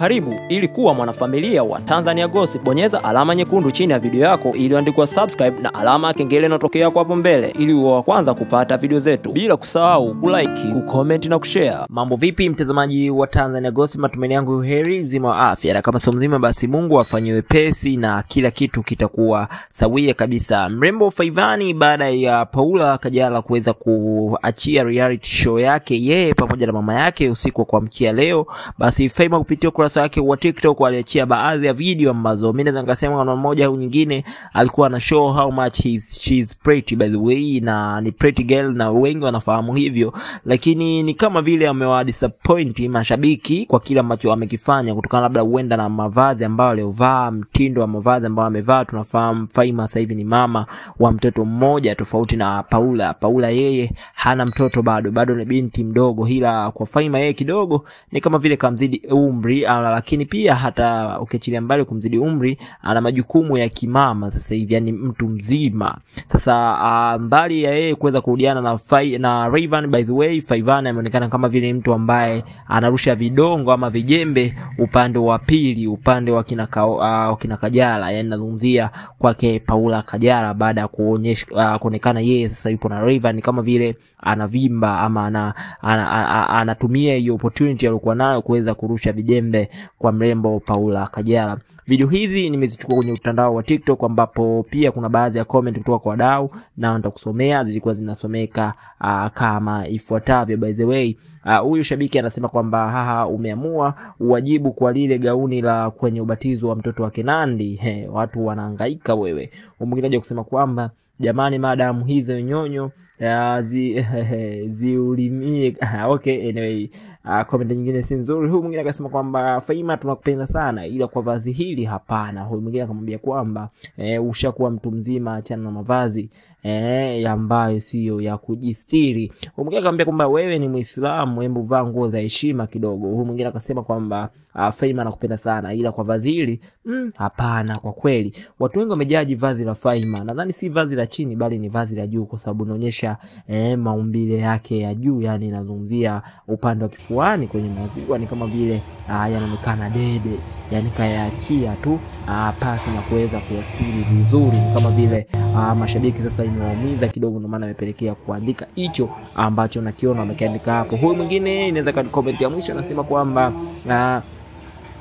Karibu ili kuwa mwanafamilia wa Tanzania Gossip, bonyeza alama nyekundu chini ya video yako iliyoandikwa subscribe na alama ya kengele inayotokea hapo mbele ili uwe wa kwanza kupata video zetu, bila kusahau kulike, kucomment na kushare. Mambo vipi, mtazamaji wa Tanzania Gossip? Matumaini yangu heri mzima wa afya, na kama sio mzima, basi Mungu afanye wepesi na kila kitu kitakuwa sawia kabisa. Mrembo Faivani baada ya Paula Kajala kuweza kuachia reality show yake yeye pamoja na mama yake usiku wa kuamkia leo, basi Faima kupitia ukurasa wake wa TikTok aliachia baadhi ya video ambazo mimi naweza nikasema kwa mmoja au nyingine alikuwa na show how much he's, she's pretty by the way, na ni pretty girl na wengi wanafahamu hivyo, lakini ni kama vile amewa disappoint mashabiki kwa kile ambacho amekifanya, kutokana labda huenda na mavazi ambayo aliovaa, mtindo wa mavazi ambayo amevaa. Tunafahamu Faima sasa hivi ni mama wa mtoto mmoja, tofauti na Paula. Paula yeye hana mtoto bado, bado ni binti mdogo, ila kwa Faima yeye kidogo ni kama vile kamzidi umri ala, lakini pia hata ukiachilia mbali kumzidi umri, ana majukumu ya kimama sasa hivi, yani mtu mzima sasa. Uh, mbali ya yeye kuweza kurudiana na Fai, na Rayvanny, by the way Fayvanny ameonekana kama vile mtu ambaye anarusha vidongo ama vijembe upande wa pili, upande wa kina, uh, kina Kajala, yani nazungumzia kwake Paula Kajala, baada ya kuonyesha uh, kuonekana yeye sasa yupo na Rayvanny kama vile anavimba ama ana, ana, ana, anatumia hiyo opportunity aliyokuwa nayo kuweza kurusha vijembe kwa mrembo Paula Kajala. Video hizi nimezichukua kwenye mtandao wa TikTok ambapo pia kuna baadhi ya comment kutoka kwa wadau na nitakusomea, zilikuwa zinasomeka uh, kama ifuatavyo. By the way, huyu uh, shabiki anasema kwamba haha, umeamua uwajibu kwa lile gauni la kwenye ubatizo wa mtoto wa Kenandi. He, watu wanahangaika wewe. Mwingine kusema kwamba jamani, madamu hizo nyonyo zi, ziulimie. Okay, anyway, uh, comment nyingine si nzuri. Huyu mwingine akasema kwamba Faima, tunakupenda sana, ila kwa vazi hili hapana. Huyu mwingine akamwambia kwamba eh, ushakuwa mtu mzima, achana na mavazi eh, ambayo siyo ya kujistiri. Huyu mwingine akamwambia kwamba wewe ni Muislamu, hebu vaa nguo za heshima kidogo. Huyu mwingine akasema kwamba uh, Faima nakupenda sana, ila kwa vazi hili mm, hapana. Kwa kweli watu wengi wamejaji vazi la Faima, nadhani si vazi la chini, bali ni vazi la juu, kwa sababu inaonyesha eh, maumbile yake ya juu, yani inazungumzia upande wa kifuani kwenye maziwa ni kama vile ah, yanaonekana dede, yani kayaachia tu ah, pasi na kuweza kuyastiri vizuri, kama vile ah, mashabiki sasa imewaumiza kidogo, ndio maana amepelekea kuandika hicho ambacho nakiona amekiandika hapo. Huyu mwingine inaweza comment ya mwisho anasema kwamba ah,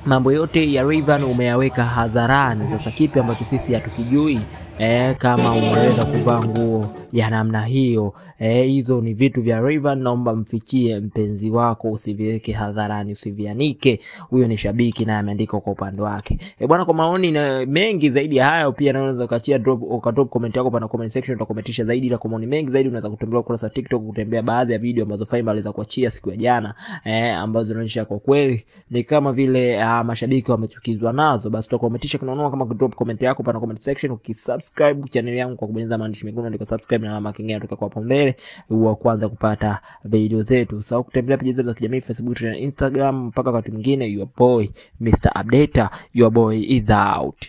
mambo yote ya Rayvanny umeyaweka hadharani. Sasa kipi ambacho sisi hatukijui? E, kama unaweza kuvaa nguo ya namna hiyo hizo e, ni vitu vya Rayvanny, naomba mfichie mpenzi wako, usiviweke hadharani, usivianike. Huyo ni shabiki naye ameandika kwa upande wake. E bwana, kwa maoni na mengi zaidi ya hayo, pia unaweza ukachia drop ukadrop comment yako pana comment section, utakomentisha zaidi. na kwa maoni mengi zaidi, unaweza kutembelea ukurasa wa TikTok, kutembea baadhi ya video ambazo Faima aliweza kuachia siku ya jana e, ambazo zinaonyesha kwa kweli ni kama vile uh, mashabiki wamechukizwa nazo. Basi utakomentisha kinaona kama drop comment yako pana comment section ukisubscribe subscribe channel yangu kwa kubonyeza maandishi mekundu andika subscribe na alama kengele kutoka kwa hapo mbele, wa kwanza kupata video zetu. Usahau kutembelea peji zetu za kijamii Facebook, Twitter na Instagram. Mpaka wakati mwingine, your boy Mr Updater, your boy is out.